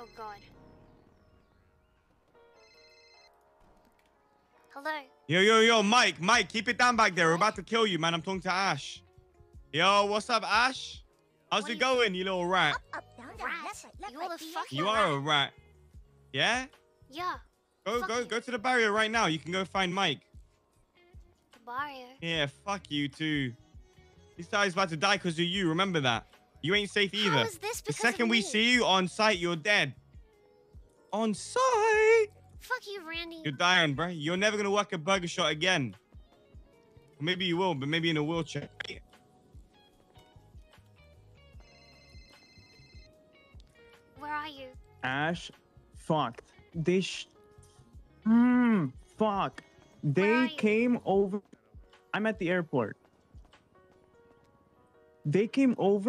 Oh god. Hello. Yo, yo, yo, Mike, Mike, keep it down back there. We're about to kill you, man. I'm talking to Ash. Yo, what's up, Ash? How's What it do going, you little rat? Up, down, down, Rat. left, right, left, You right, are the left, fucking You rat. are a rat. Yeah? Yeah. Go, Fuck go, you. go to the barrier right now. You can go find Mike. The barrier. Yeah, fuck you too. This guy's about to die because of you. Remember that. You ain't safe either. How is this The second of we see you on sight, you're dead. On sight? Fuck you, Randy. You're dying, bro. You're never gonna work a burger shot again. Or maybe you will, but maybe in a wheelchair. Where are you? Ash fucked. They sh- Hmm, fuck. They came over. I'm at the airport. They came over